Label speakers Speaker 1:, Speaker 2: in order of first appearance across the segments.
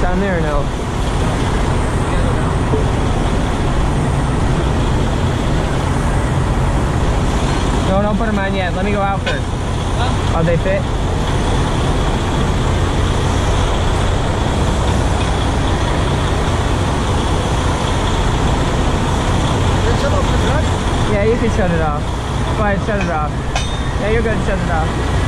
Speaker 1: got the little forks on there or no? No, don't put them on yet. Let me go out first.
Speaker 2: Huh?
Speaker 1: Oh, they fit?
Speaker 2: Then shut off the clutch.
Speaker 1: Yeah, you can shut it off. Go ahead, shut it off. Yeah, you're good. Shut it off.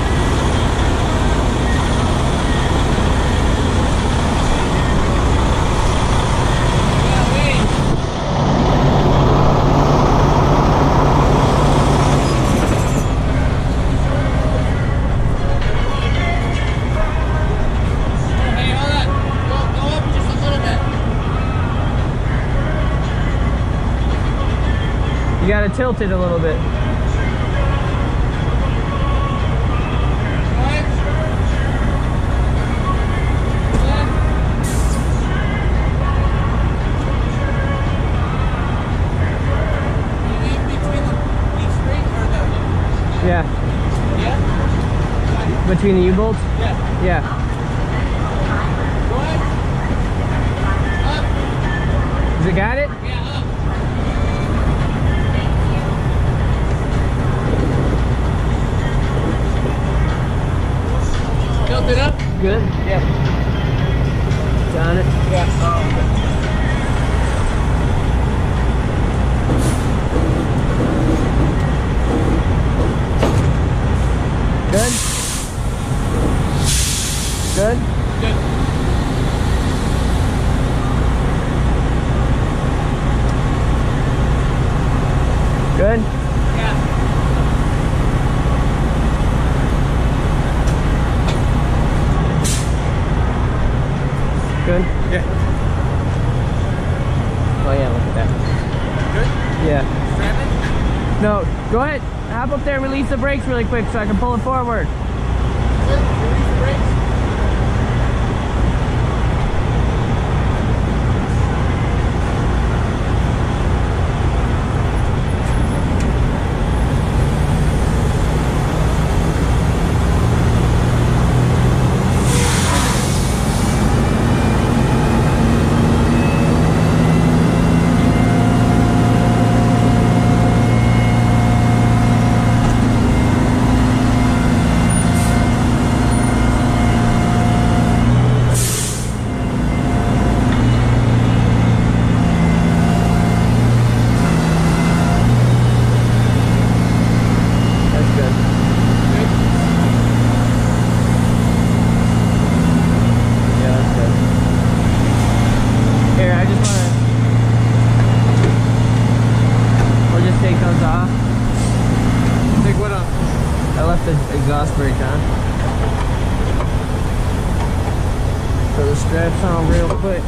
Speaker 2: Between the each ring or the
Speaker 1: Yeah,
Speaker 2: yeah
Speaker 1: between the U-bolts.
Speaker 2: yeah.
Speaker 1: Yeah.
Speaker 2: Ahead. Up.
Speaker 1: Has it got it?
Speaker 2: Yeah,
Speaker 1: Good.
Speaker 2: Yeah.
Speaker 1: On it.
Speaker 2: Yeah.
Speaker 1: Good. Good.
Speaker 2: Good.
Speaker 1: Good.
Speaker 2: Yeah.
Speaker 1: Good.
Speaker 2: Yeah.
Speaker 1: Oh yeah, look at that.
Speaker 2: Good.
Speaker 1: Yeah.
Speaker 2: Strap it.
Speaker 1: No, go ahead. Hop up there and release the brakes really quick so I can pull it forward.
Speaker 2: Good. Release the brakes.
Speaker 1: That's good.
Speaker 2: Good.
Speaker 1: Yeah, that's good. Here, I just wanna. We'll just take those off.
Speaker 2: Take what off?
Speaker 1: I left the exhaust brake on. Straps on real quick.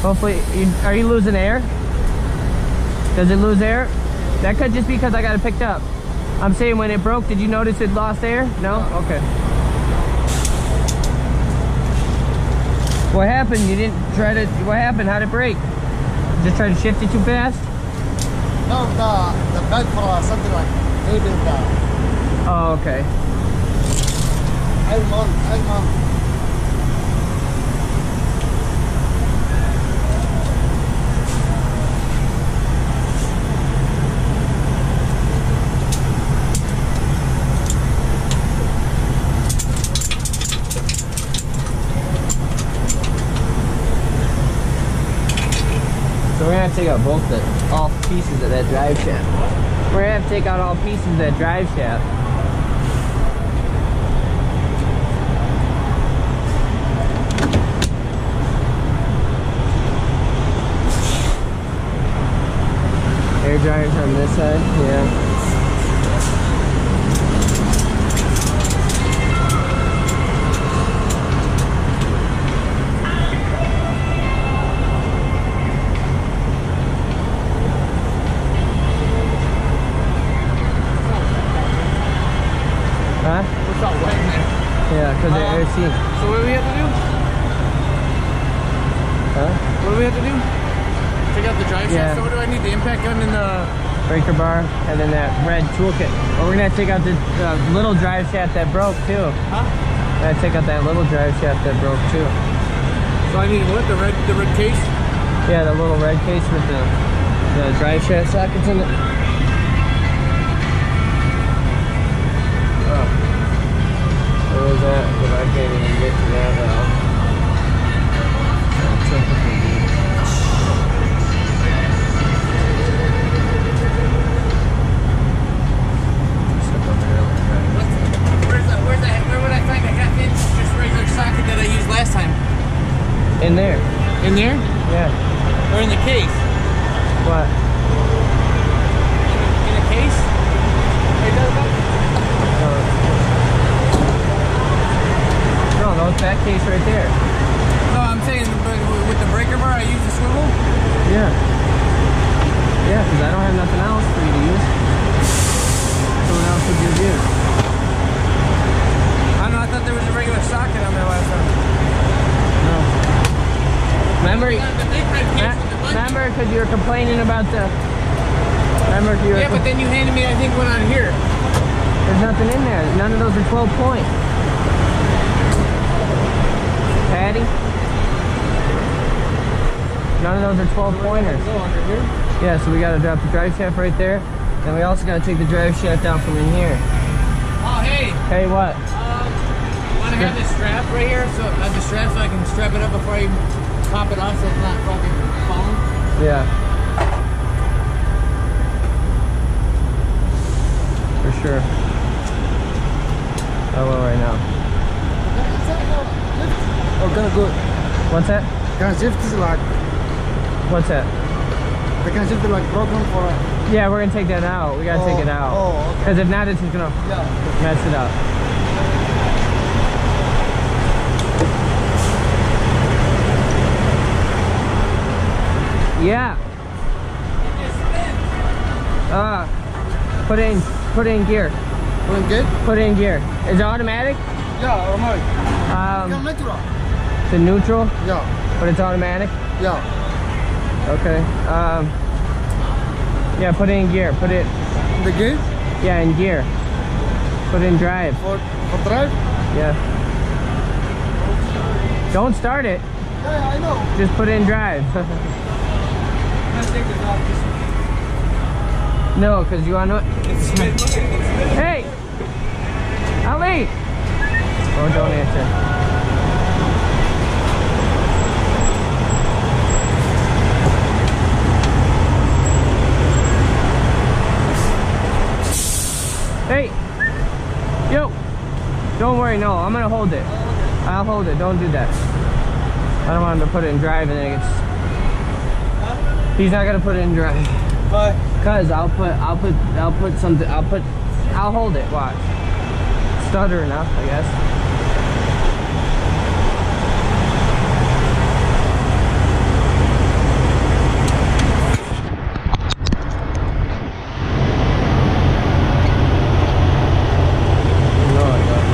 Speaker 1: Hopefully, are you losing air? Does it lose air? That could just be because I got it picked up. I'm saying when it broke, did you notice it lost air? No? Uh, okay. What happened? You didn't try to, what happened? How'd it break? Just try to shift it too fast?
Speaker 3: No, the the bed for something like maybe the
Speaker 1: Oh, okay.
Speaker 3: Elmon, Elmon.
Speaker 1: So we're to take out both the, all pieces of that drive shaft. We're gonna have to take out all pieces of that drive shaft. Air dryers on this side, yeah. But we're gonna take out the uh, little drive shaft that broke too.
Speaker 2: Huh?
Speaker 1: Gotta take out that little drive shaft that broke too.
Speaker 2: So I need what? The red, the red case.
Speaker 1: Yeah, the little red case with the the drive shaft sockets in it. Oh. Where was that? But I can't even get to that valve.
Speaker 2: Regular that I used last time?
Speaker 1: In there.
Speaker 2: In there?
Speaker 1: Yeah.
Speaker 2: Or in the case?
Speaker 1: What?
Speaker 2: In a case? Are you talking about?
Speaker 1: No. No, no, it's that case right there.
Speaker 2: No, I'm saying with the breaker bar, I use the swivel.
Speaker 1: Yeah. Yeah, because I don't have nothing else for you to use. So what else would you use?
Speaker 2: I don't know. I thought there was a regular socket on there last time.
Speaker 1: No. Remember,
Speaker 2: The big red case
Speaker 1: me-
Speaker 2: with the button.
Speaker 1: remember, because you were complaining about the. Remember, you.
Speaker 2: Yeah, but then you handed me, I think, one on here.
Speaker 1: There's nothing in there. None of those are 12 point. Patty? None of those are 12 pointers. Yeah, so we gotta drop the drive shaft right there. And we also gotta take the drive shaft out from in here.
Speaker 2: Oh, hey.
Speaker 1: Hey, what?
Speaker 2: Um, want to have this strap right here? So I have the strap so I can strap it up before I pop it off so it's not fucking falling.
Speaker 1: Yeah. For sure. I will right now.
Speaker 3: Oh, of good.
Speaker 1: What's that?
Speaker 3: Can shift is like,
Speaker 1: What's that?
Speaker 3: the can shift like broken for
Speaker 1: Yeah, we're gonna take that out. We gotta take it out.
Speaker 3: Oh, okay.
Speaker 1: Because if not, it's just gonna
Speaker 3: Yeah.
Speaker 1: mess it up. Yeah. Uh, put in, put it in gear.
Speaker 3: Going good?
Speaker 1: Put it in gear. Is it automatic?
Speaker 3: Yeah, automatic.
Speaker 1: Um,
Speaker 3: natural.
Speaker 1: the neutral,
Speaker 3: Yeah,
Speaker 1: but it's automatic.
Speaker 3: yeah.
Speaker 1: Okay. Um, yeah, put it in gear. Put it,
Speaker 3: The gate
Speaker 1: yeah, in gear. Put it in drive.
Speaker 3: for, for drive?
Speaker 1: Yeah. Don't start it.
Speaker 3: Yeah, I know.
Speaker 1: Just put it in drive. no, because you
Speaker 2: spin.
Speaker 1: Hey! Ali! Oh, don't answer. Hey! Yo! Don't worry, no, I'm gonna hold it. I'll hold it, don't do that. I don't want him to put it in drive and then it gets... He's not gonna put it in drive.
Speaker 2: Bye.
Speaker 1: Cause I'll put I'll put I'll put something I'll put I'll hold it, watch. Stutter enough, I guess. No, I got it.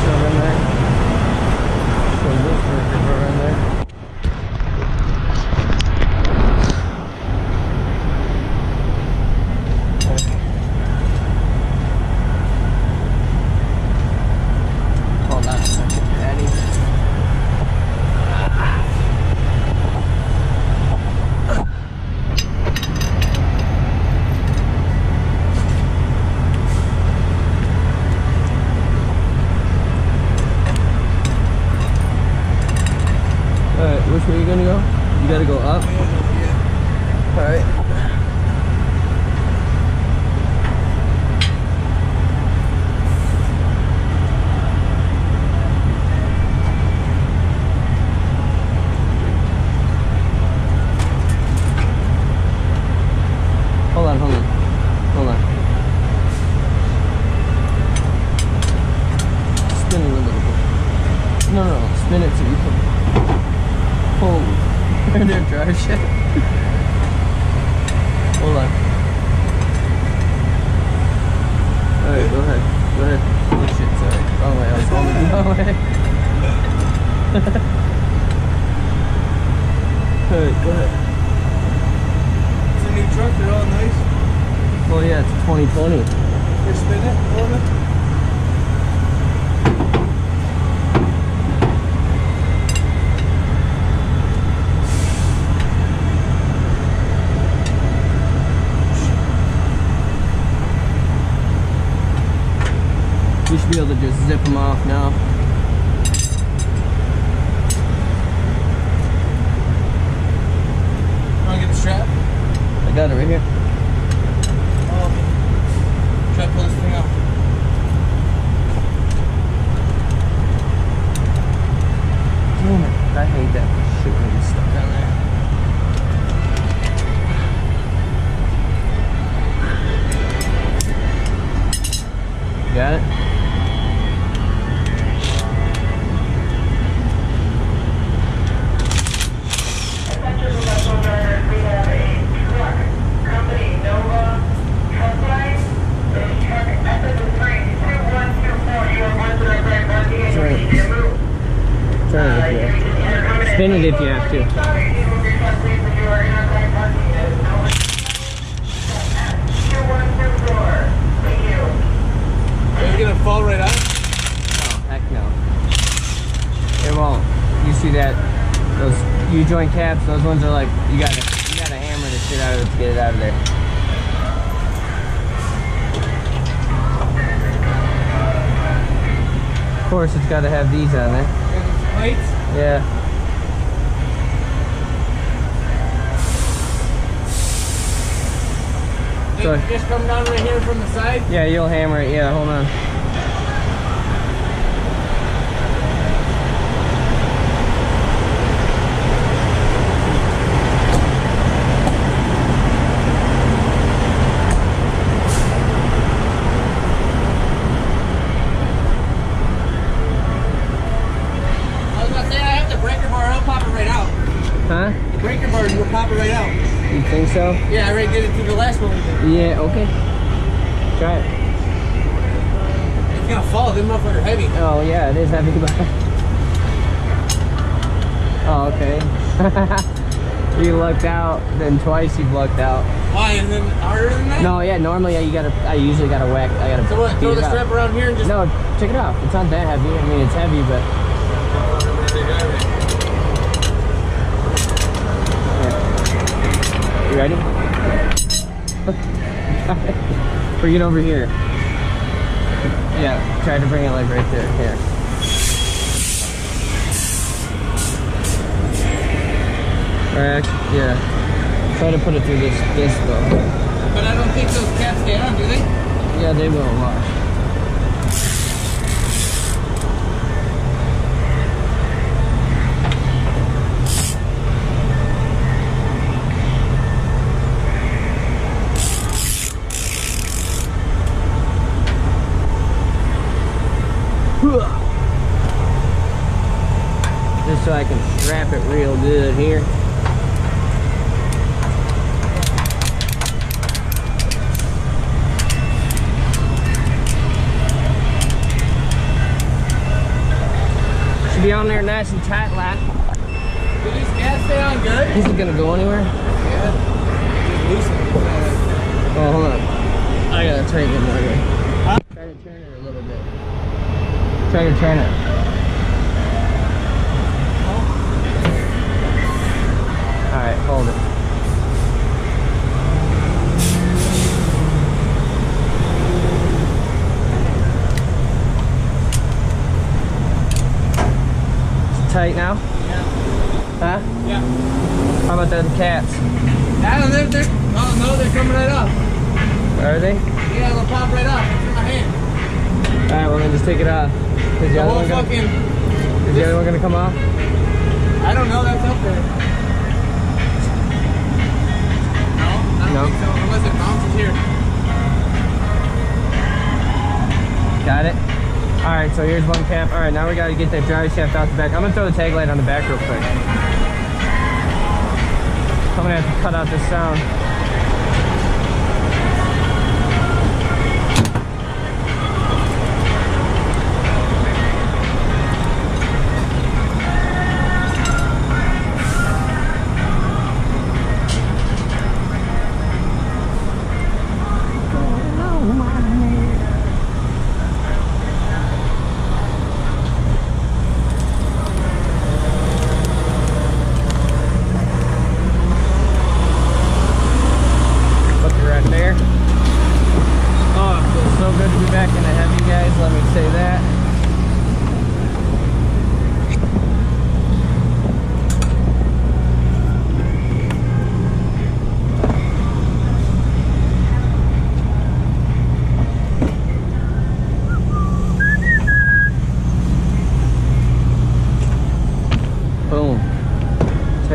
Speaker 1: Shove in there. Shove this breaker bar in there. Hold on a second, Patty. Alright, which way you gonna go? You gotta go up? Alright. Hold on, hold on. Hold on. Spin it a little bit. No, no, no. Spin it so you can pull their drive shaft. Hold on. Alright, go ahead. Go ahead. Oh shit, sorry. Wrong ahead. Alright, go ahead.
Speaker 2: It's a new truck. They're all nice.
Speaker 1: Well, yeah, it's 2020.
Speaker 2: Just spin it a little bit.
Speaker 1: You should be able to just zip them off now.
Speaker 2: Want to get the strap?
Speaker 1: I got it right here.
Speaker 2: Um, try to pull this thing out.
Speaker 1: Damn it. I hate that shit when it's stuck down there. Got it? Gotta have these on there.
Speaker 2: Lights.
Speaker 1: Yeah. Sorry.
Speaker 2: just come down right here from the side.
Speaker 1: Yeah, you'll hammer it. Yeah, hold on.
Speaker 2: I was gonna say I have the breaker bar. I'll pop it right out.
Speaker 1: Huh?
Speaker 2: The breaker bar, you'll pop it right out.
Speaker 1: You think so?
Speaker 2: Yeah, I already did it through the last one we did.
Speaker 1: Yeah, okay. Try it.
Speaker 2: It's gonna fall. This motherfucker heavy.
Speaker 1: Oh, yeah, it is heavy. but- oh, okay. you lucked out, then twice you've lucked out.
Speaker 2: Why? And then harder than that?
Speaker 1: No, yeah, normally yeah, you gotta, I usually gotta whack, I gotta
Speaker 2: So what? Throw the strap around here and just.
Speaker 1: No, check it out. It's not that heavy. I mean, it's heavy, but you ready? bring it over here. Yeah, try to bring it like right there. Here. Actually, yeah. Try to put it through this, this though.
Speaker 2: But I don't think those caps stay on, do they?
Speaker 1: Yeah, they will wash. So I can strap it real good here. Should be on there nice and tight, lad.
Speaker 2: Do these caps stay on good?
Speaker 1: Is it gonna go anywhere?
Speaker 2: Yeah.
Speaker 1: Oh, hold on. I gotta tighten it that way.
Speaker 2: Huh?
Speaker 1: Try to turn it a little bit. Try to turn it. Hold it. It's tight now?
Speaker 2: Yeah.
Speaker 1: Huh?
Speaker 2: Yeah.
Speaker 1: How about the caps?
Speaker 2: I don't know. They're, oh no, they're coming right off.
Speaker 1: Are they?
Speaker 2: Yeah, they'll pop right off. It's in my hand.
Speaker 1: Alright, well then just take it off. Is the,
Speaker 2: The
Speaker 1: other one gonna,
Speaker 2: fucking.
Speaker 1: is the other one gonna come off?
Speaker 2: I don't know. That's up there. Here.
Speaker 1: Got it? Alright, so here's one cap. Alright, now we gotta get that drive shaft out the back. I'm gonna throw the tag light on the back real quick. I'm gonna have to cut out this sound.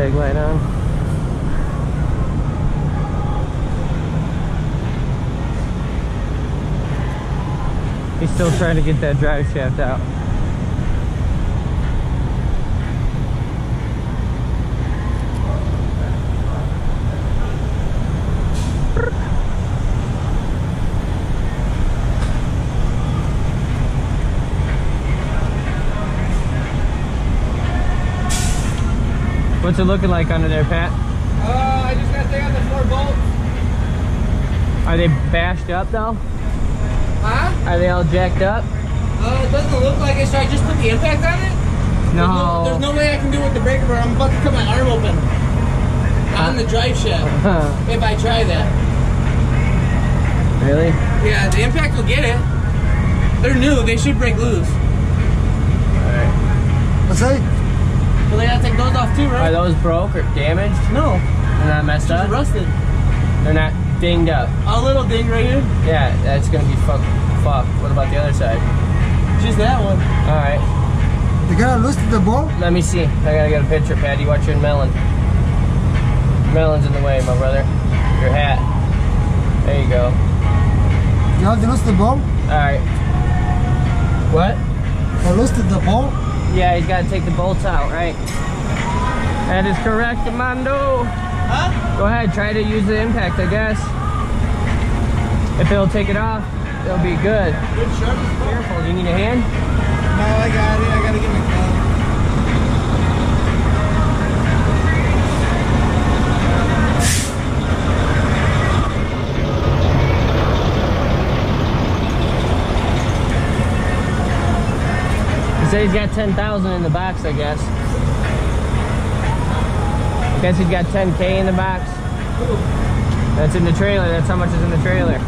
Speaker 1: Tag light on. He's still trying to get that drive shaft out. What's it looking like under there, Pat?
Speaker 2: Uh, I just gotta take out the four bolts.
Speaker 1: Are they bashed up though?
Speaker 2: Huh?
Speaker 1: Are they all jacked up?
Speaker 2: Uh, it doesn't look like it. Should I just put the impact on it? There's no, there's no way I can do it with the breaker bar. I'm about to cut my arm open. On the drive shaft. if I try that.
Speaker 1: really?
Speaker 2: Yeah, the impact will get it. They're new. They should break loose.
Speaker 3: What's that?
Speaker 2: So they gotta take those off too,
Speaker 1: Are those broke or damaged?
Speaker 2: No,
Speaker 1: They're not messed
Speaker 2: just
Speaker 1: up?
Speaker 2: rusted.
Speaker 1: They're not dinged up.
Speaker 2: A little ding right here.
Speaker 1: Yeah, that's gonna be fucked. Fuck. What about the other side?
Speaker 2: Just that one.
Speaker 1: All right.
Speaker 3: You gotta lose the ball?
Speaker 1: Let me see. I gotta get a picture, Patty. Watch your melon. Melon's in the way, my brother. Your hat. There you go.
Speaker 3: You have to lose the ball?
Speaker 1: All right. What?
Speaker 3: I lost the ball?
Speaker 1: Yeah, he's gotta take the bolts out, right? That is correct, Mando.
Speaker 2: Huh?
Speaker 1: Go ahead, try to use the impact, I guess. If it'll take it off, it'll be good.
Speaker 2: Good sharp.
Speaker 1: Careful, do you need a hand?
Speaker 2: No, I got it. I gotta get my
Speaker 1: said he's got 10,000 in the box, I guess. I guess he's got 10K in the box. That's in the trailer. That's how much is in the trailer.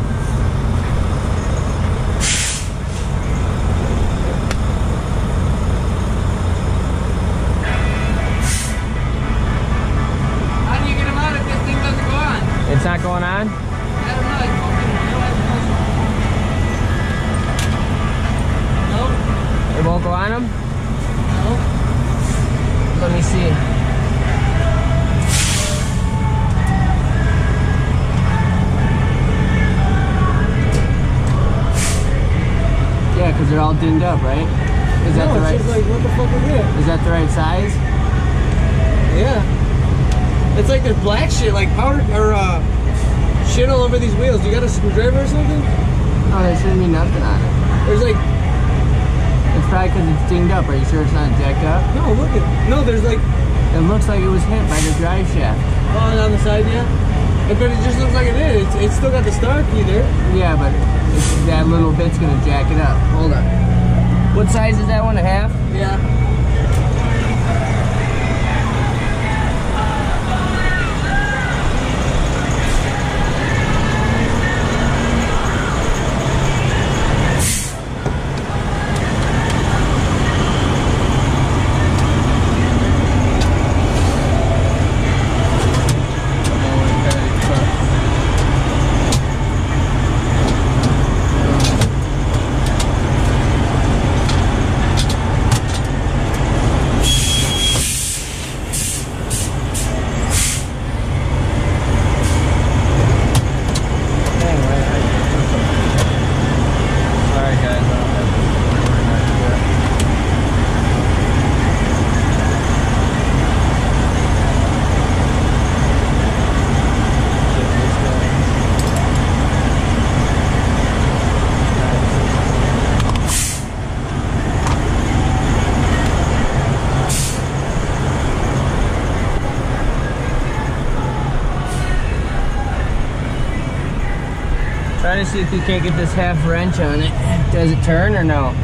Speaker 2: How do you get them out if this thing doesn't go on?
Speaker 1: It's not going on? Won't go on them?
Speaker 2: No.
Speaker 1: Let me see. Yeah, because they're all dinged up, right? Is that
Speaker 2: no,
Speaker 1: the right?
Speaker 2: like, what the fuck? Is
Speaker 1: that the right size?
Speaker 2: Yeah. It's like there's black shit, like powder or uh, shit all over these wheels. You got a screwdriver or something?
Speaker 1: Oh, there shouldn't be nothing on it.
Speaker 2: There's like,
Speaker 1: Probably because it's dinged up. Are you sure it's not jacked up?
Speaker 2: no, look at, no, there's like,
Speaker 1: It looks like it was hit by the drive shaft.
Speaker 2: oh, on the side, yeah. But it just looks like it is. It's, it's still got the star key there.
Speaker 1: Yeah, but it's, that little bit's gonna jack it up. Hold on. What size is that one? A half?
Speaker 2: Yeah.
Speaker 1: Sorry guys. Try to see if you can't get this half wrench on it. Does it turn or no?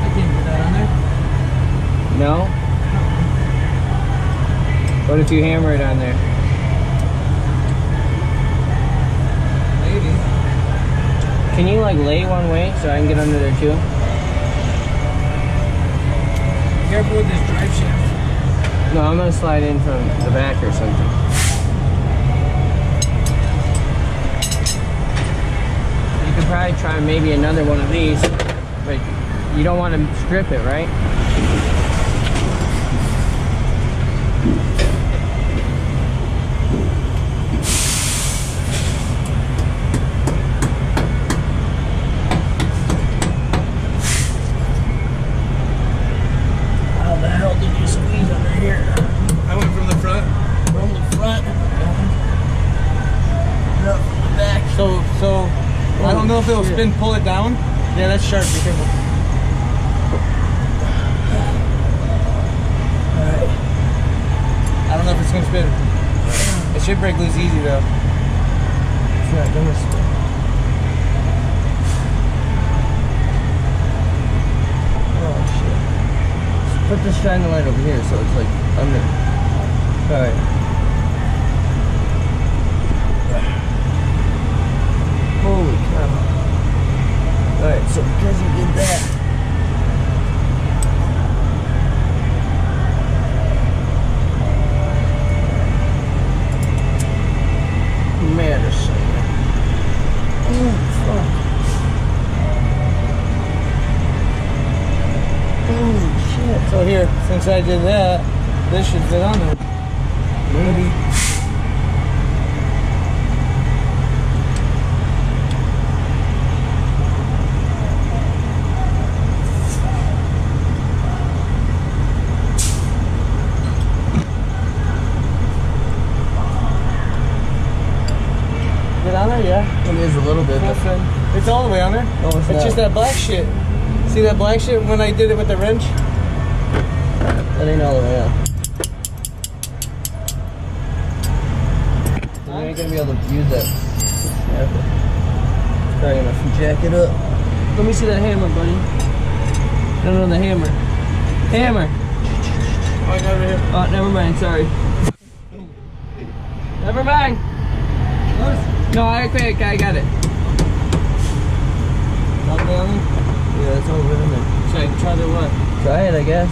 Speaker 2: I can't put that on there.
Speaker 1: No? What if you hammer it on there?
Speaker 2: Maybe.
Speaker 1: Can you like lay one way so I can get under there too?
Speaker 2: Careful with this drive shaft.
Speaker 1: No, I'm gonna slide in from the back or something. Probably try maybe another one of these, but you don't want to strip it, right? How the hell did you squeeze under here?
Speaker 2: I went from the front.
Speaker 1: From the front. Up from the back.
Speaker 2: So, so I don't if pull it down. Yeah, that's sharp. Be careful. I don't know if it's gonna spin. It should break loose easy though.
Speaker 1: It's not gonna spin. Oh shit. Put the shine light over here so it's like under. Alright. Holy cow. Alright, so because you did that. Medicine. Oh, fuck. Holy shit.
Speaker 2: So here, since I did that, this should fit on there.
Speaker 1: Maybe.
Speaker 2: There, yeah.
Speaker 1: It is a little bit,
Speaker 2: It's all the way on there.
Speaker 1: No, it's
Speaker 2: it's
Speaker 1: not.
Speaker 2: just that black shit. See that black shit when I did it with the wrench?
Speaker 1: that ain't all the way up. You ain't gonna be able to use that. Yeah. Probably gonna jack it up. Let me see that hammer, buddy. No, no, the hammer. Hammer.
Speaker 2: Oh, I got it right here.
Speaker 1: Oh, never mind. Sorry. Never mind. No, I, okay, I got it.
Speaker 2: All the there?
Speaker 1: Yeah, it's all right in there.
Speaker 2: Should I try to what?
Speaker 1: Try it, I guess.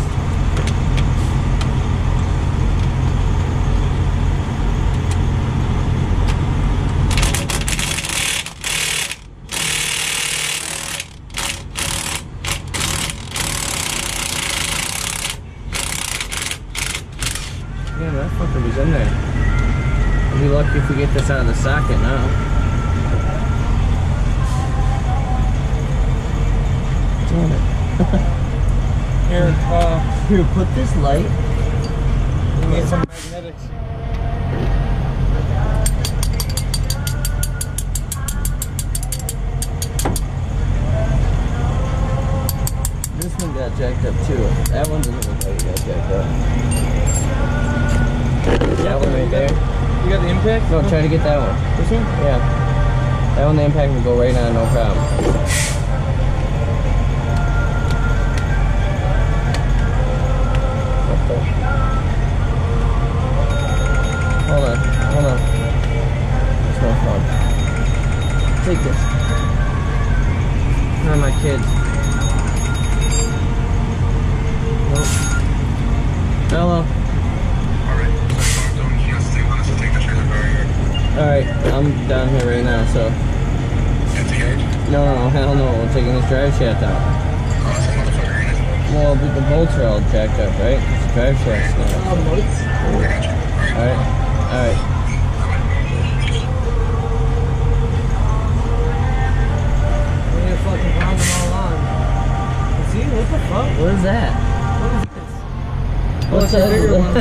Speaker 1: Yeah, that fucker was in there. We'll we get this out of the socket now. Damn it.
Speaker 2: Here, uh,
Speaker 1: Here, put this light.
Speaker 2: we need some magnetics.
Speaker 1: Try to get that one.
Speaker 2: This one?
Speaker 1: Yeah. That one, the impact will go right on, no problem. Drive shaft out. Well, but the bolts are all jacked up, right? This drive shaft's oh, not. Alright, alright.
Speaker 2: We need to fucking pound them all on. See, what the fuck?
Speaker 1: What is that?
Speaker 2: What is this?
Speaker 1: What's oh,
Speaker 2: it's a
Speaker 1: that?
Speaker 2: bigger one.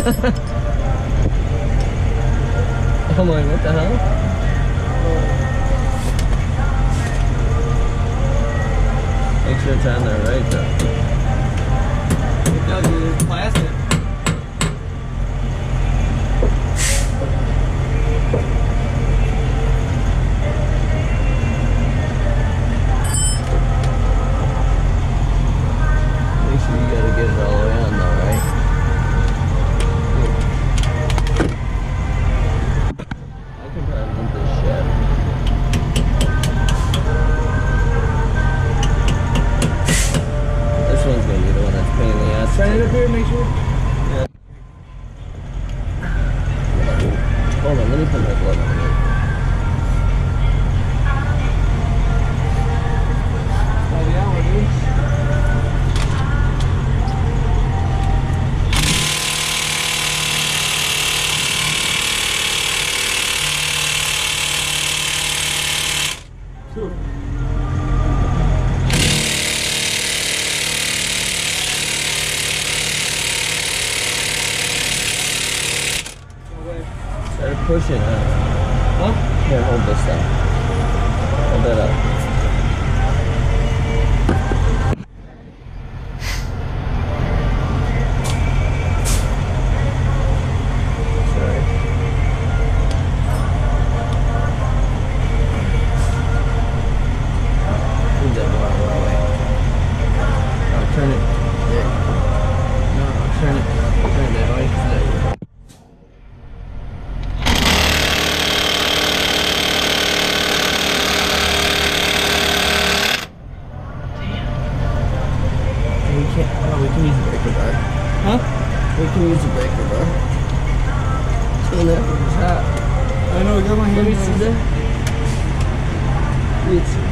Speaker 1: I'm like, what the hell? It's on there right
Speaker 2: does, plastic.
Speaker 1: şeyleri kurmuş ha. Aynen hocam. Bunun içinde. Evet.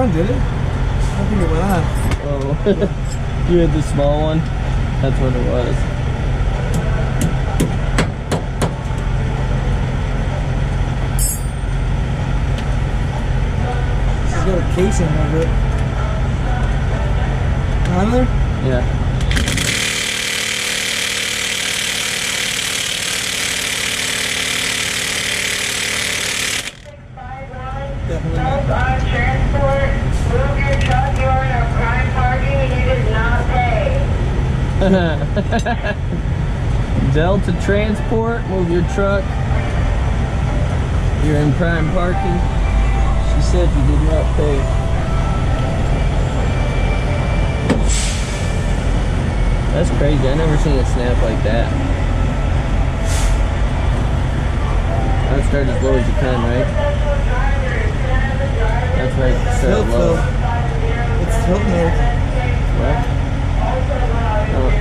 Speaker 1: on,
Speaker 2: did it? I don't think it went on.
Speaker 1: Oh. you had the small one? That's what it was.
Speaker 2: She's got a casing under it. On?
Speaker 1: Yeah. Delta Transport, move your truck. You're in prime parking. She said you did not pay. That's crazy. I never seen a snap like that. I start as low as you can, right? That's right.
Speaker 2: Tilt, tilt. It's tilt mode.
Speaker 1: What?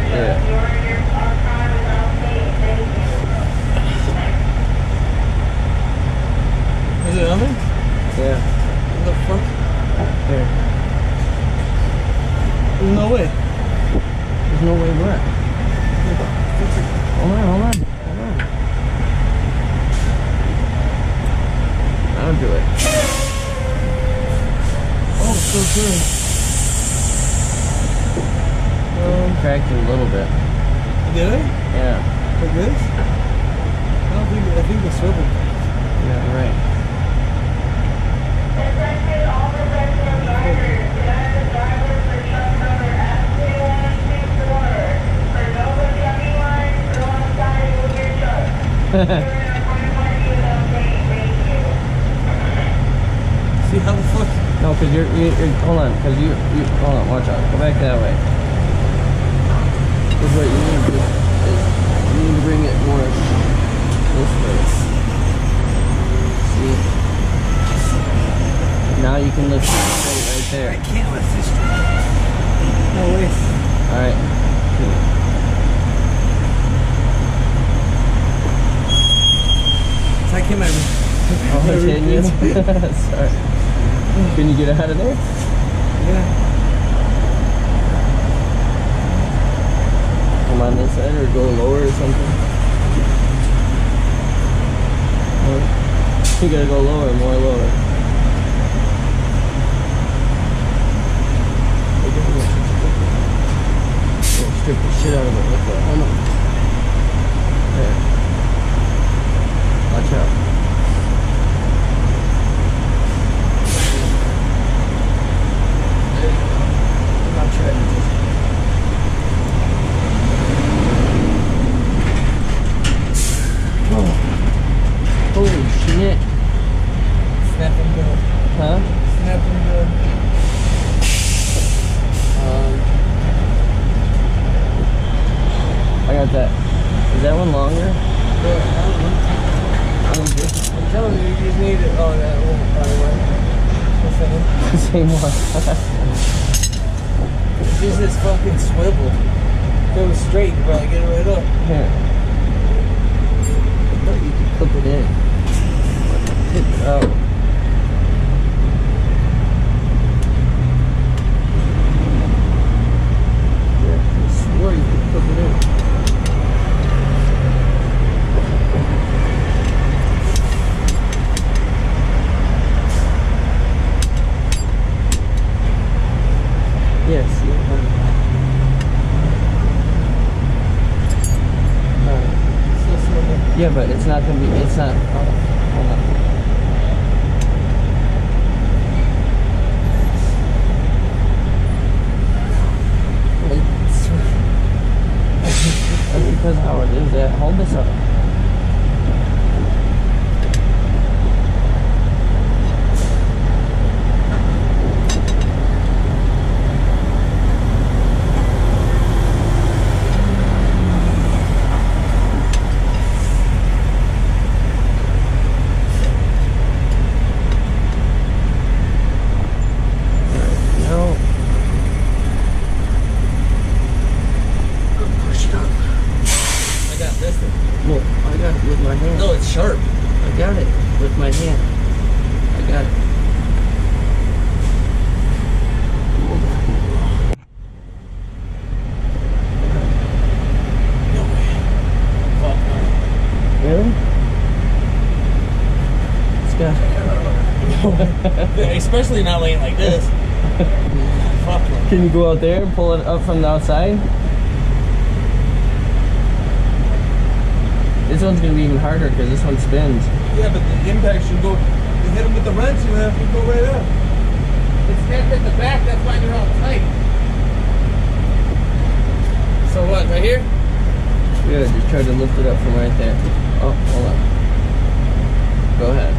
Speaker 1: Yeah. 結構
Speaker 2: 調べ
Speaker 1: るのよ。not gonna be. It's not. Because Howard is at home this up. out there, pull it up from the outside. This one's gonna be even harder because this one spins.
Speaker 2: Yeah, but the impact should go, you hit them with the wrench and have to go right up. It's stamped at the back, that's why they're all tight. So what, right here?
Speaker 1: Yeah, just try to lift it up from right there. Oh, hold on. Go ahead.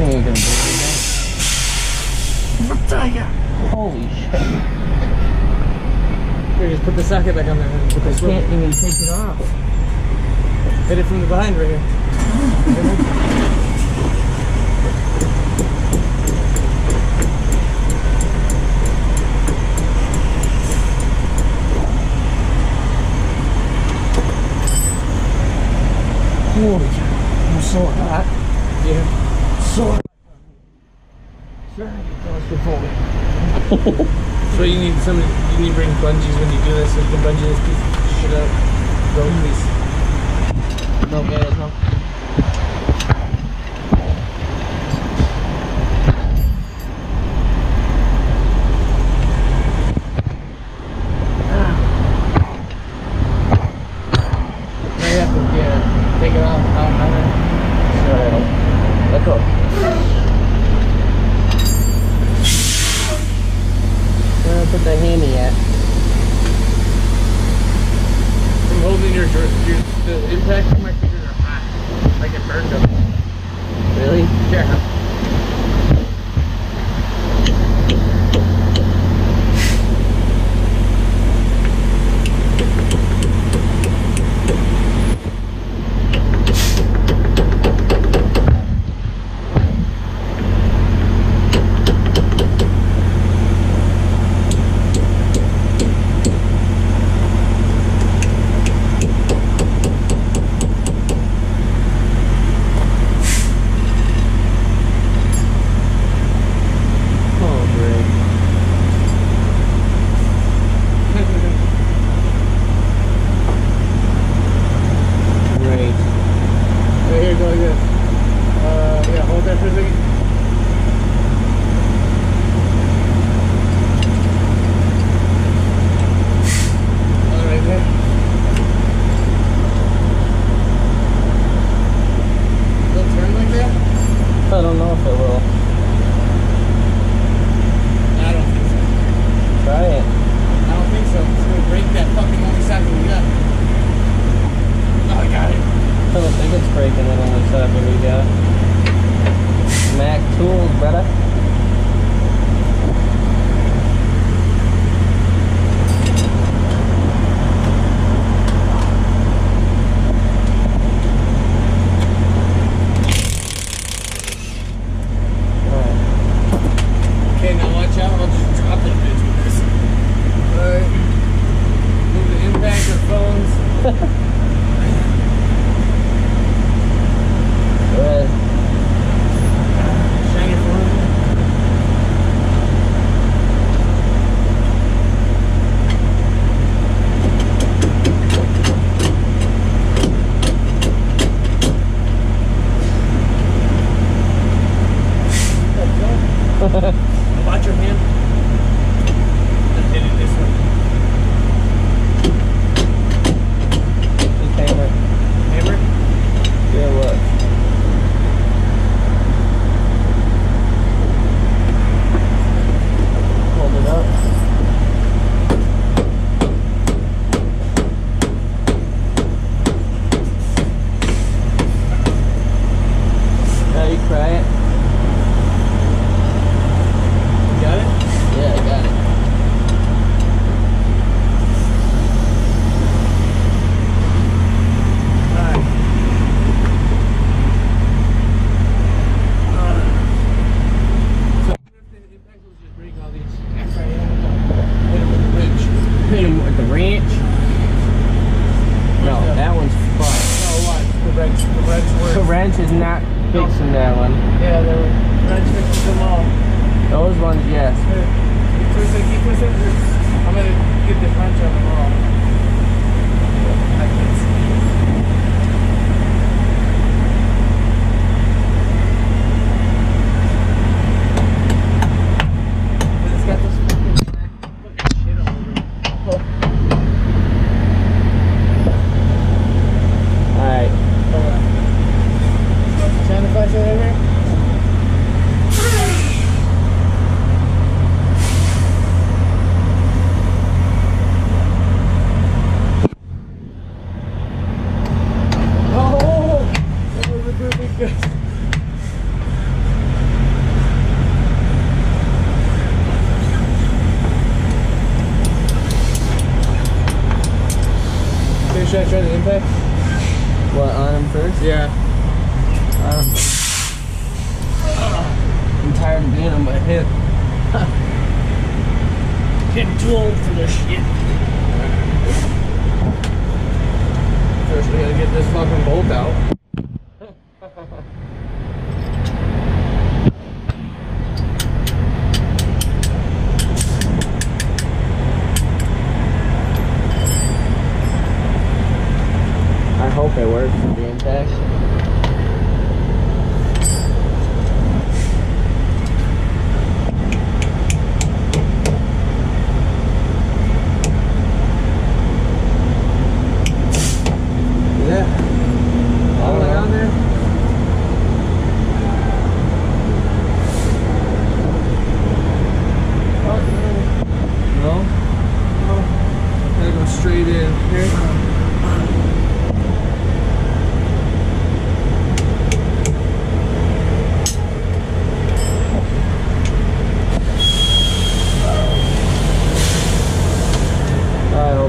Speaker 1: thing ain't gonna do anything. What the hell? Holy shit.
Speaker 2: Here, just put the socket back on there. Because
Speaker 1: I can't even take it off.
Speaker 2: Hit it from the behind right here.
Speaker 1: Holy cow, I'm so hot.
Speaker 2: Yeah
Speaker 1: so
Speaker 2: so you need some. you need to bring bungees when you do this, so you can bungee this piece of shit up. Go, please.
Speaker 1: No, guys, no.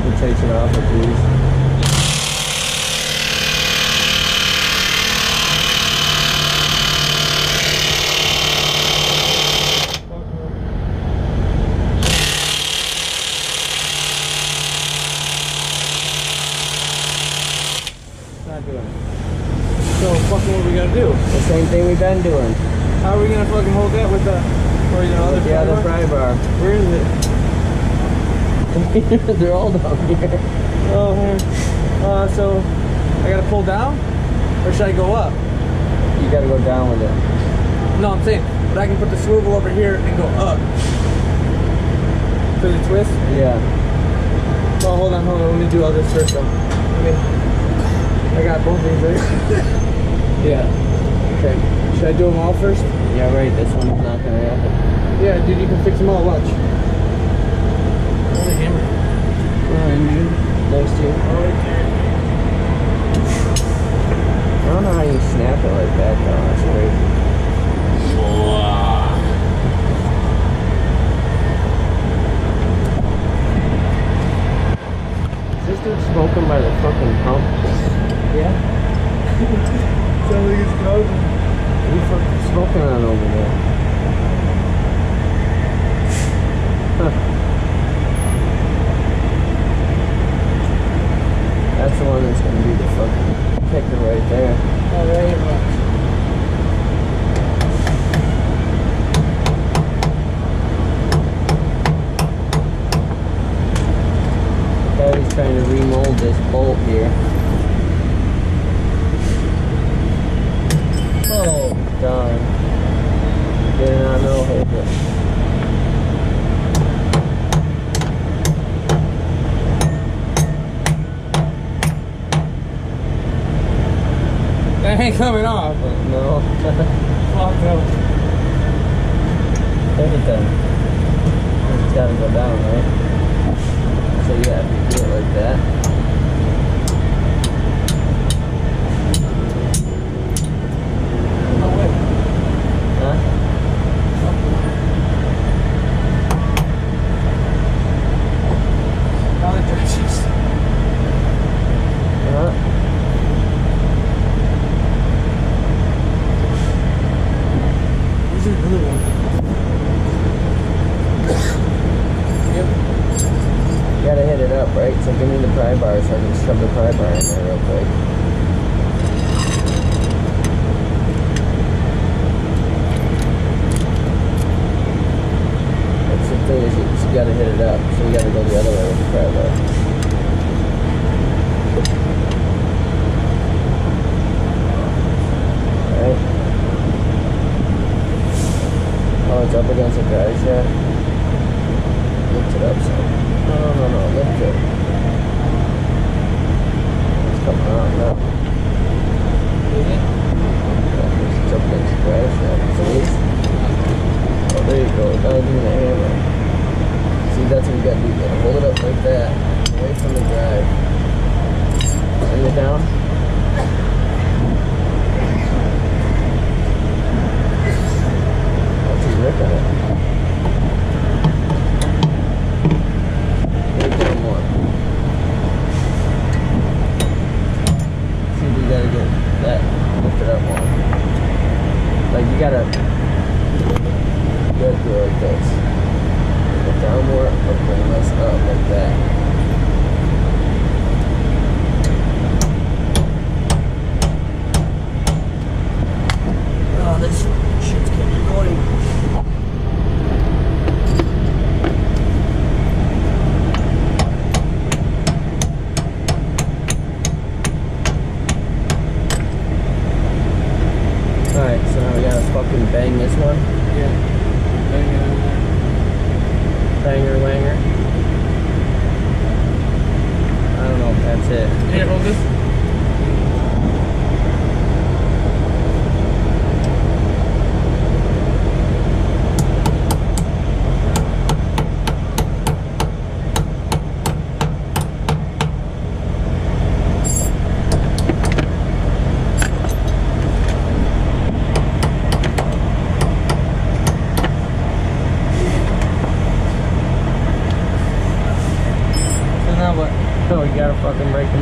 Speaker 2: It
Speaker 1: takes it off with these. It's not doing it.
Speaker 2: So fucking what we gotta do?
Speaker 1: The same thing we've been doing.
Speaker 2: How are we gonna fucking hold that with the or you know other
Speaker 1: The other
Speaker 2: pry
Speaker 1: fry bar.
Speaker 2: bar? Where is it?
Speaker 1: They're all down here.
Speaker 2: Oh here. Uh so I gotta pull down? Or should I go up?
Speaker 1: You gotta go down with it.
Speaker 2: No, I'm saying, but I can put the swivel over here and go up. Does it twist?
Speaker 1: Yeah.
Speaker 2: Oh, hold on, hold on. Let me do all this first, though. Me. I got both these, right? yeah. Okay. Should I do them all first?
Speaker 1: Yeah, right. This one's not gonna happen.
Speaker 2: Yeah, dude, you can fix them all. Watch. Where's the hammer?
Speaker 1: You.
Speaker 2: Oh.
Speaker 1: I don't know how you snap it like that though. That's crazy. Is this dude smoking by the fucking pump?
Speaker 2: Yeah. Sounds like it's closing.
Speaker 1: What are you fucking smoking on over there? Huh. That's the one that's gonna be the fucking kicker right there.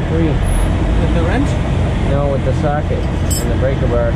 Speaker 1: three. With the
Speaker 2: wrench?
Speaker 1: No, with the socket and the breaker bar.